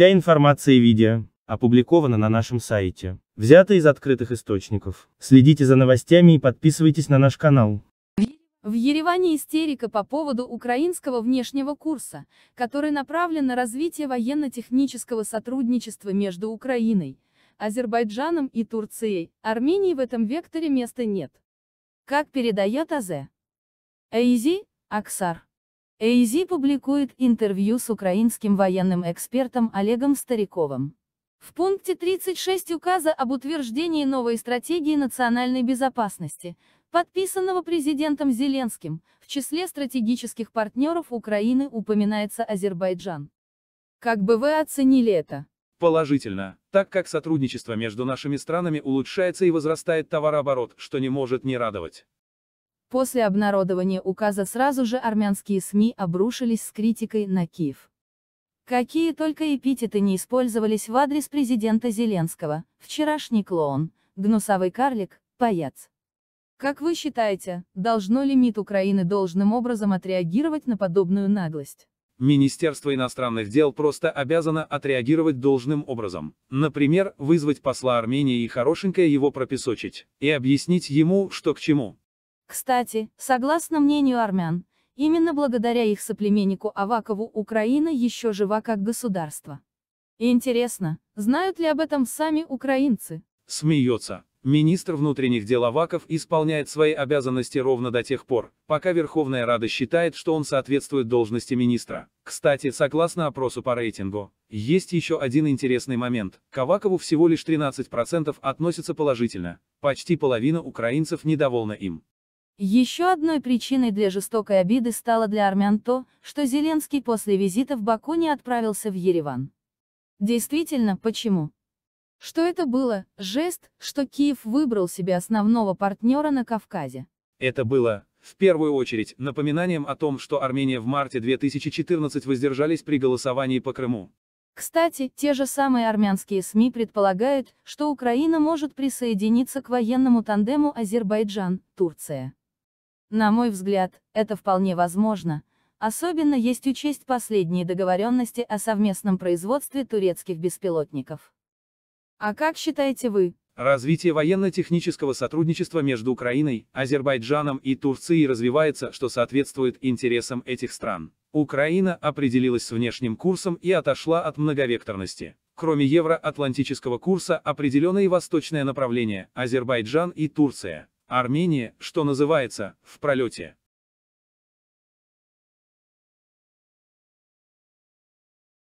Вся информация и видео опубликована на нашем сайте, взята из открытых источников. Следите за новостями и подписывайтесь на наш канал. В Ереване истерика по поводу украинского внешнего курса, который направлен на развитие военно-технического сотрудничества между Украиной, Азербайджаном и Турцией. Армении в этом векторе места нет. Как передает АЗ. Эйзи, Аксар. Эйзи публикует интервью с украинским военным экспертом Олегом Стариковым. В пункте 36 указа об утверждении новой стратегии национальной безопасности, подписанного президентом Зеленским, в числе стратегических партнеров Украины упоминается Азербайджан. Как бы вы оценили это? Положительно, так как сотрудничество между нашими странами улучшается и возрастает товарооборот, что не может не радовать. После обнародования указа сразу же армянские СМИ обрушились с критикой на Киев. Какие только эпитеты не использовались в адрес президента Зеленского, вчерашний клоун, гнусавый карлик, паяц. Как вы считаете, должно ли МИД Украины должным образом отреагировать на подобную наглость? Министерство иностранных дел просто обязано отреагировать должным образом. Например, вызвать посла Армении и хорошенько его пропесочить, и объяснить ему, что к чему. Кстати, согласно мнению армян, Именно благодаря их соплеменнику Авакову Украина еще жива как государство. Интересно, знают ли об этом сами украинцы? Смеется. Министр внутренних дел Аваков исполняет свои обязанности ровно до тех пор, пока Верховная Рада считает, что он соответствует должности министра. Кстати, согласно опросу по рейтингу, есть еще один интересный момент. К Авакову всего лишь 13% относятся положительно. Почти половина украинцев недовольна им. Еще одной причиной для жестокой обиды стало для армян то, что Зеленский после визита в Баку не отправился в Ереван. Действительно, почему? Что это было, жест, что Киев выбрал себе основного партнера на Кавказе? Это было, в первую очередь, напоминанием о том, что Армения в марте 2014 воздержались при голосовании по Крыму. Кстати, те же самые армянские СМИ предполагают, что Украина может присоединиться к военному тандему Азербайджан-Турция. На мой взгляд, это вполне возможно, особенно есть учесть последние договоренности о совместном производстве турецких беспилотников. А как считаете вы? Развитие военно-технического сотрудничества между Украиной, Азербайджаном и Турцией развивается, что соответствует интересам этих стран. Украина определилась с внешним курсом и отошла от многовекторности. Кроме евроатлантического курса определено и восточное направление, Азербайджан и Турция. Армения, что называется, в пролете.